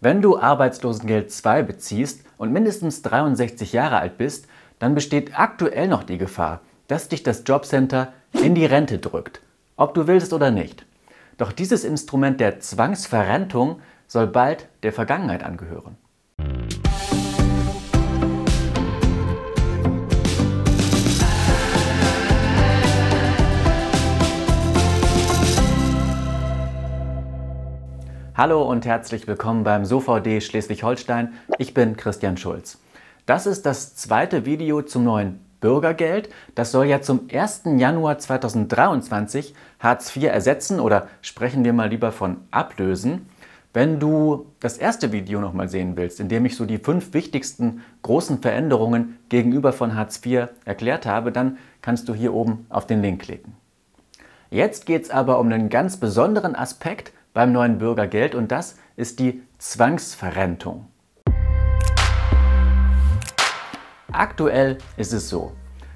Wenn du Arbeitslosengeld 2 beziehst und mindestens 63 Jahre alt bist, dann besteht aktuell noch die Gefahr, dass dich das Jobcenter in die Rente drückt, ob du willst oder nicht. Doch dieses Instrument der Zwangsverrentung soll bald der Vergangenheit angehören. Hallo und herzlich willkommen beim SoVD Schleswig-Holstein. Ich bin Christian Schulz. Das ist das zweite Video zum neuen Bürgergeld. Das soll ja zum 1. Januar 2023 Hartz IV ersetzen oder sprechen wir mal lieber von ablösen. Wenn du das erste Video nochmal sehen willst, in dem ich so die fünf wichtigsten großen Veränderungen gegenüber von Hartz IV erklärt habe, dann kannst du hier oben auf den Link klicken. Jetzt geht es aber um einen ganz besonderen Aspekt, beim neuen Bürgergeld und das ist die Zwangsverrentung. Aktuell ist es so,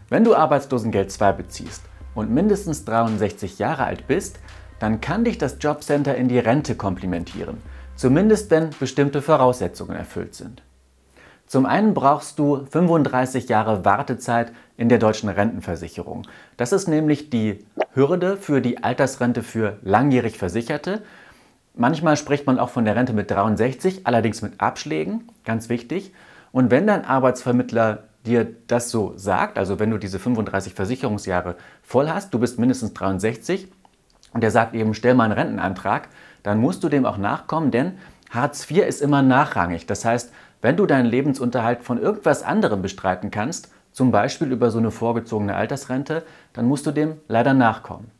wenn du Arbeitslosengeld 2 beziehst und mindestens 63 Jahre alt bist, dann kann dich das Jobcenter in die Rente komplimentieren, zumindest wenn bestimmte Voraussetzungen erfüllt sind. Zum einen brauchst du 35 Jahre Wartezeit in der deutschen Rentenversicherung. Das ist nämlich die Hürde für die Altersrente für langjährig Versicherte Manchmal spricht man auch von der Rente mit 63, allerdings mit Abschlägen, ganz wichtig. Und wenn dein Arbeitsvermittler dir das so sagt, also wenn du diese 35 Versicherungsjahre voll hast, du bist mindestens 63 und der sagt eben, stell mal einen Rentenantrag, dann musst du dem auch nachkommen, denn Hartz IV ist immer nachrangig. Das heißt, wenn du deinen Lebensunterhalt von irgendwas anderem bestreiten kannst, zum Beispiel über so eine vorgezogene Altersrente, dann musst du dem leider nachkommen.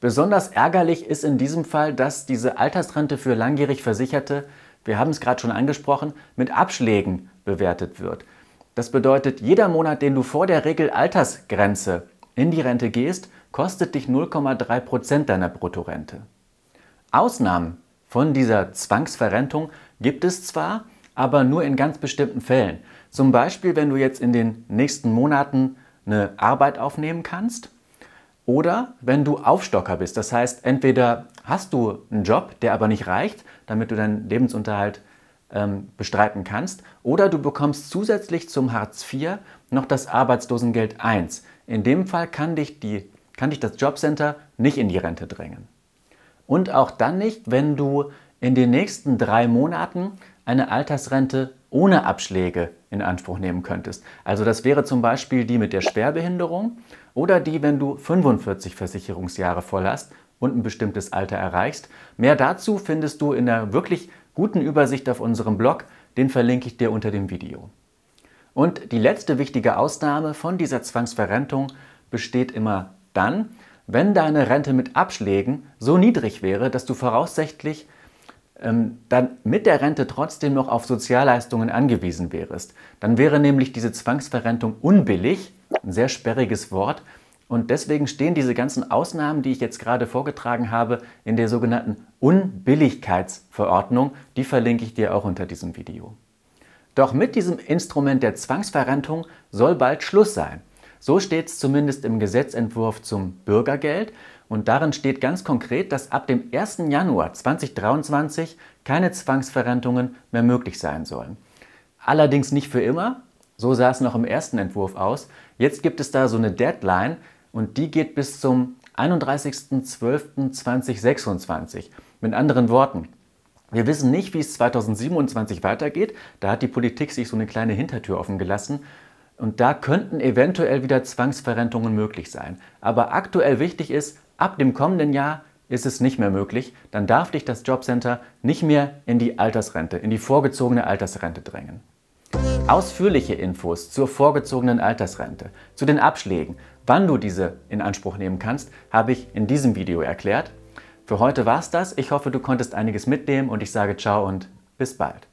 Besonders ärgerlich ist in diesem Fall, dass diese Altersrente für langjährig Versicherte, wir haben es gerade schon angesprochen, mit Abschlägen bewertet wird. Das bedeutet, jeder Monat, den du vor der Regelaltersgrenze in die Rente gehst, kostet dich 0,3 Prozent deiner Bruttorente. Ausnahmen von dieser Zwangsverrentung gibt es zwar, aber nur in ganz bestimmten Fällen. Zum Beispiel, wenn du jetzt in den nächsten Monaten eine Arbeit aufnehmen kannst oder wenn du Aufstocker bist, das heißt, entweder hast du einen Job, der aber nicht reicht, damit du deinen Lebensunterhalt ähm, bestreiten kannst, oder du bekommst zusätzlich zum Hartz IV noch das Arbeitslosengeld I. In dem Fall kann dich, die, kann dich das Jobcenter nicht in die Rente drängen. Und auch dann nicht, wenn du in den nächsten drei Monaten eine Altersrente ohne Abschläge in Anspruch nehmen könntest. Also das wäre zum Beispiel die mit der Schwerbehinderung oder die, wenn du 45 Versicherungsjahre voll hast und ein bestimmtes Alter erreichst. Mehr dazu findest du in der wirklich guten Übersicht auf unserem Blog, den verlinke ich dir unter dem Video. Und die letzte wichtige Ausnahme von dieser Zwangsverrentung besteht immer dann, wenn deine Rente mit Abschlägen so niedrig wäre, dass du voraussichtlich dann mit der Rente trotzdem noch auf Sozialleistungen angewiesen wärst. Dann wäre nämlich diese Zwangsverrentung unbillig, ein sehr sperriges Wort. Und deswegen stehen diese ganzen Ausnahmen, die ich jetzt gerade vorgetragen habe, in der sogenannten Unbilligkeitsverordnung. Die verlinke ich dir auch unter diesem Video. Doch mit diesem Instrument der Zwangsverrentung soll bald Schluss sein. So steht es zumindest im Gesetzentwurf zum Bürgergeld und darin steht ganz konkret, dass ab dem 1. Januar 2023 keine Zwangsverrentungen mehr möglich sein sollen. Allerdings nicht für immer, so sah es noch im ersten Entwurf aus. Jetzt gibt es da so eine Deadline und die geht bis zum 31.12.2026. Mit anderen Worten, wir wissen nicht, wie es 2027 weitergeht. Da hat die Politik sich so eine kleine Hintertür offen gelassen. Und da könnten eventuell wieder Zwangsverrentungen möglich sein. Aber aktuell wichtig ist, Ab dem kommenden Jahr ist es nicht mehr möglich, dann darf dich das Jobcenter nicht mehr in die Altersrente, in die vorgezogene Altersrente drängen. Ausführliche Infos zur vorgezogenen Altersrente, zu den Abschlägen, wann du diese in Anspruch nehmen kannst, habe ich in diesem Video erklärt. Für heute war es das. Ich hoffe, du konntest einiges mitnehmen und ich sage ciao und bis bald.